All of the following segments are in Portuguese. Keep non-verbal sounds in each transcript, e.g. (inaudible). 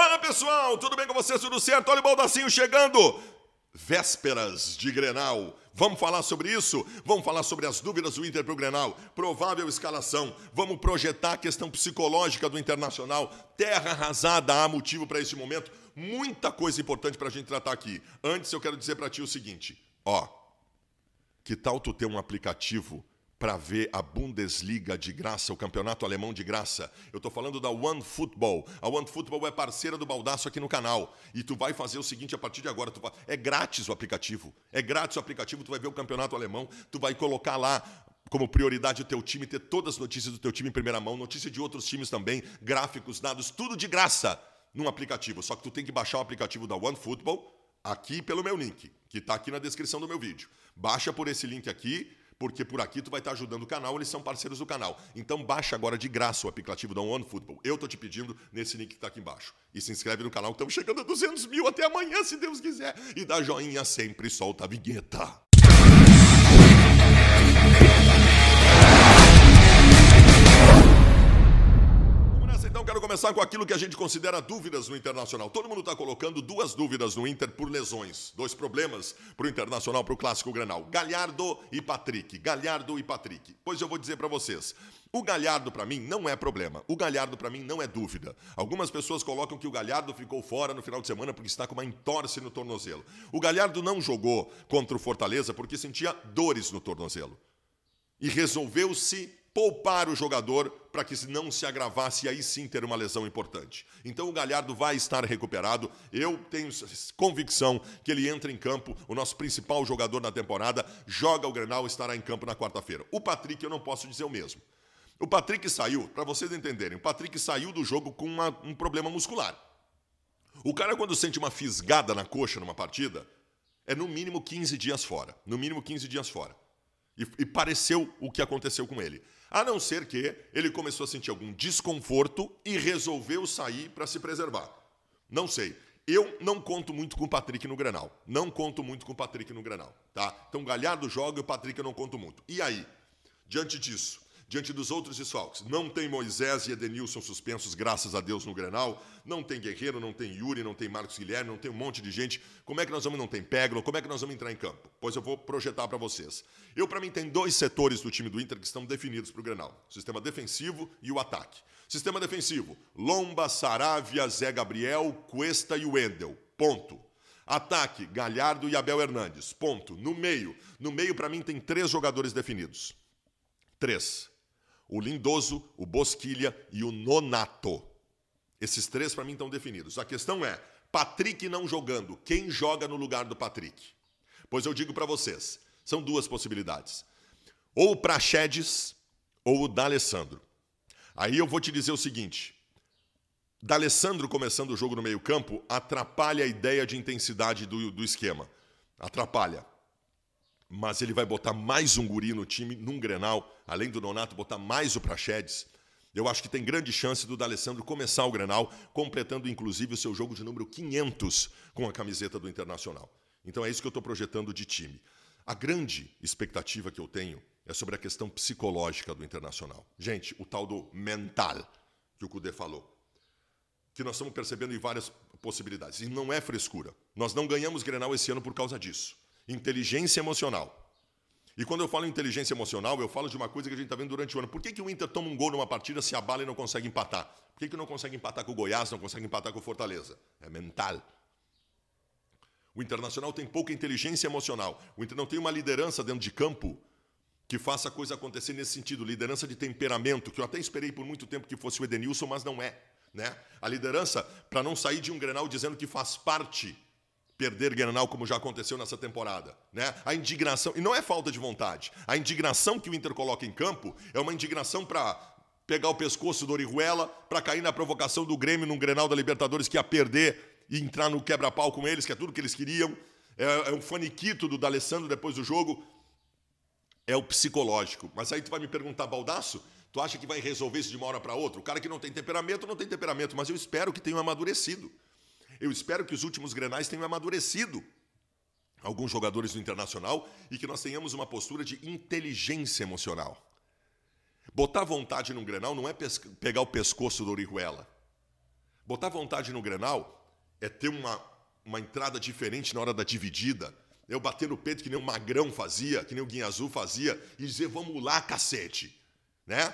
Fala pessoal, tudo bem com vocês? Tudo certo? Olha o Baldacinho chegando! Vésperas de Grenal. Vamos falar sobre isso? Vamos falar sobre as dúvidas do Inter para o Grenal, provável escalação. Vamos projetar a questão psicológica do Internacional. Terra arrasada, há motivo para esse momento. Muita coisa importante para a gente tratar aqui. Antes, eu quero dizer para ti o seguinte: ó, que tal tu ter um aplicativo para ver a Bundesliga de graça, o campeonato alemão de graça. Eu estou falando da One Football. A One Football é parceira do Baldaço aqui no canal. E tu vai fazer o seguinte a partir de agora. Tu vai... É grátis o aplicativo. É grátis o aplicativo, tu vai ver o campeonato alemão, tu vai colocar lá como prioridade o teu time, ter todas as notícias do teu time em primeira mão, notícia de outros times também, gráficos, dados, tudo de graça num aplicativo. Só que tu tem que baixar o aplicativo da One Football aqui pelo meu link, que está aqui na descrição do meu vídeo. Baixa por esse link aqui porque por aqui tu vai estar ajudando o canal, eles são parceiros do canal. Então baixa agora de graça o aplicativo da One Football. Eu tô te pedindo nesse link que está aqui embaixo. E se inscreve no canal, estamos chegando a 200 mil até amanhã, se Deus quiser. E dá joinha sempre, solta a vinheta. Começar com aquilo que a gente considera dúvidas no Internacional. Todo mundo está colocando duas dúvidas no Inter por lesões. Dois problemas para o Internacional, para o Clássico Granal. Galhardo e Patrick. Galhardo e Patrick. Pois eu vou dizer para vocês. O Galhardo, para mim, não é problema. O Galhardo, para mim, não é dúvida. Algumas pessoas colocam que o Galhardo ficou fora no final de semana porque está com uma entorse no tornozelo. O Galhardo não jogou contra o Fortaleza porque sentia dores no tornozelo. E resolveu-se poupar o jogador para que não se agravasse e aí sim ter uma lesão importante. Então o Galhardo vai estar recuperado. Eu tenho convicção que ele entra em campo, o nosso principal jogador na temporada, joga o Grenal, estará em campo na quarta-feira. O Patrick eu não posso dizer o mesmo. O Patrick saiu, para vocês entenderem, o Patrick saiu do jogo com uma, um problema muscular. O cara quando sente uma fisgada na coxa numa partida, é no mínimo 15 dias fora. No mínimo 15 dias fora. E, e pareceu o que aconteceu com ele. A não ser que ele começou a sentir algum desconforto e resolveu sair para se preservar. Não sei. Eu não conto muito com o Patrick no Granal. Não conto muito com o Patrick no Granal, tá? Então Galhardo joga e o Patrick eu não conto muito. E aí? Diante disso, diante dos outros desfalques. Não tem Moisés e Edenilson suspensos, graças a Deus, no Grenal. Não tem Guerreiro, não tem Yuri, não tem Marcos Guilherme, não tem um monte de gente. Como é que nós vamos não tem Peglo? Como é que nós vamos entrar em campo? Pois eu vou projetar para vocês. Eu, para mim, tem dois setores do time do Inter que estão definidos para o Grenal. O sistema defensivo e o ataque. Sistema defensivo, Lomba, Saravia, Zé Gabriel, Cuesta e Wendel. Ponto. Ataque, Galhardo e Abel Hernandes. Ponto. No meio. No meio, para mim, tem três jogadores definidos. Três o Lindoso, o Bosquilha e o Nonato. Esses três para mim estão definidos. A questão é, Patrick não jogando, quem joga no lugar do Patrick? Pois eu digo para vocês, são duas possibilidades. Ou o Praxedes ou o D'Alessandro. Aí eu vou te dizer o seguinte, D'Alessandro começando o jogo no meio campo atrapalha a ideia de intensidade do, do esquema. Atrapalha mas ele vai botar mais um guri no time, num Grenal, além do Donato, botar mais o Praxedes. Eu acho que tem grande chance do D'Alessandro começar o Grenal, completando inclusive o seu jogo de número 500 com a camiseta do Internacional. Então é isso que eu estou projetando de time. A grande expectativa que eu tenho é sobre a questão psicológica do Internacional. Gente, o tal do mental que o Cudê falou, que nós estamos percebendo em várias possibilidades. E não é frescura. Nós não ganhamos Grenal esse ano por causa disso inteligência emocional. E quando eu falo inteligência emocional, eu falo de uma coisa que a gente está vendo durante o ano. Por que, que o Inter toma um gol numa partida, se abala e não consegue empatar? Por que, que não consegue empatar com o Goiás, não consegue empatar com o Fortaleza? É mental. O Internacional tem pouca inteligência emocional. O Inter não tem uma liderança dentro de campo que faça a coisa acontecer nesse sentido. Liderança de temperamento, que eu até esperei por muito tempo que fosse o Edenilson, mas não é. Né? A liderança, para não sair de um Grenal dizendo que faz parte perder Grenal como já aconteceu nessa temporada, né? A indignação, e não é falta de vontade. A indignação que o Inter coloca em campo é uma indignação para pegar o pescoço do Orihuela, para cair na provocação do Grêmio num Grenal da Libertadores que ia perder e entrar no quebra-pau com eles, que é tudo que eles queriam. É, é um faniquito do D'Alessandro depois do jogo. É o psicológico. Mas aí tu vai me perguntar, Baldaço, tu acha que vai resolver isso de uma hora para outra? O cara que não tem temperamento, não tem temperamento, mas eu espero que tenha amadurecido. Eu espero que os últimos grenais tenham amadurecido alguns jogadores do Internacional e que nós tenhamos uma postura de inteligência emocional. Botar vontade num grenal não é pegar o pescoço do Orihuela. Botar vontade no Grenal é ter uma, uma entrada diferente na hora da dividida. Eu bater no peito que nem o Magrão fazia, que nem o Guinha Azul fazia, e dizer, vamos lá, cacete. Né?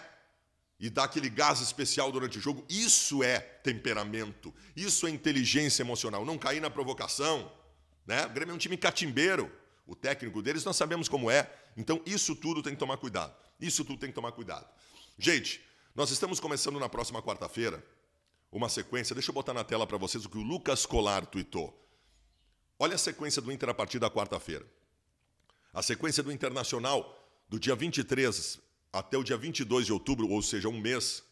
E dar aquele gás especial durante o jogo. Isso é temperamento. Isso é inteligência emocional. Não cair na provocação. Né? O Grêmio é um time catimbeiro. O técnico deles nós sabemos como é. Então, isso tudo tem que tomar cuidado. Isso tudo tem que tomar cuidado. Gente, nós estamos começando na próxima quarta-feira uma sequência. Deixa eu botar na tela para vocês o que o Lucas Colar tweetou. Olha a sequência do Inter a partir da quarta-feira. A sequência do Internacional, do dia 23 até o dia 22 de outubro, ou seja, um mês,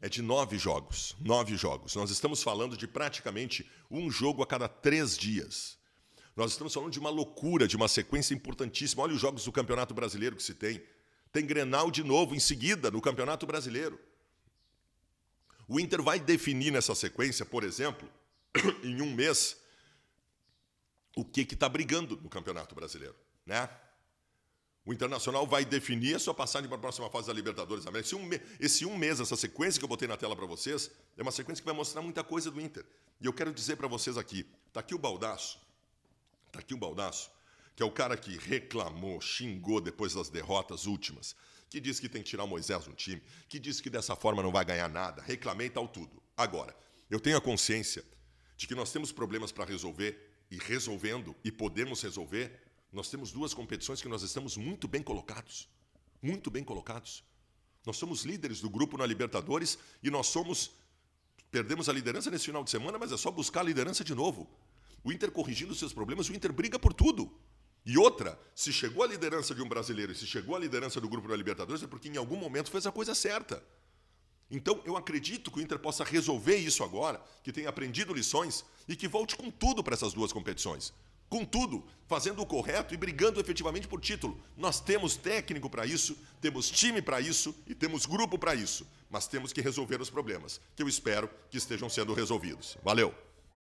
é de nove jogos. Nove jogos. Nós estamos falando de praticamente um jogo a cada três dias. Nós estamos falando de uma loucura, de uma sequência importantíssima. Olha os jogos do Campeonato Brasileiro que se tem. Tem Grenal de novo em seguida no Campeonato Brasileiro. O Inter vai definir nessa sequência, por exemplo, (coughs) em um mês, o que está brigando no Campeonato Brasileiro. Né? O Internacional vai definir a sua passagem para a próxima fase da Libertadores América. Esse um, esse um mês, essa sequência que eu botei na tela para vocês, é uma sequência que vai mostrar muita coisa do Inter. E eu quero dizer para vocês aqui, está aqui o Baldaço, está aqui o Baldaço, que é o cara que reclamou, xingou depois das derrotas últimas, que disse que tem que tirar o Moisés do time, que disse que dessa forma não vai ganhar nada, reclamei tal tudo. Agora, eu tenho a consciência de que nós temos problemas para resolver e resolvendo e podemos resolver, nós temos duas competições que nós estamos muito bem colocados. Muito bem colocados. Nós somos líderes do grupo na Libertadores e nós somos perdemos a liderança nesse final de semana, mas é só buscar a liderança de novo. O Inter corrigindo seus problemas, o Inter briga por tudo. E outra, se chegou à liderança de um brasileiro e se chegou à liderança do grupo da Libertadores é porque em algum momento fez a coisa certa. Então eu acredito que o Inter possa resolver isso agora, que tenha aprendido lições e que volte com tudo para essas duas competições. Com tudo, fazendo o correto e brigando efetivamente por título. Nós temos técnico para isso, temos time para isso e temos grupo para isso. Mas temos que resolver os problemas, que eu espero que estejam sendo resolvidos. Valeu!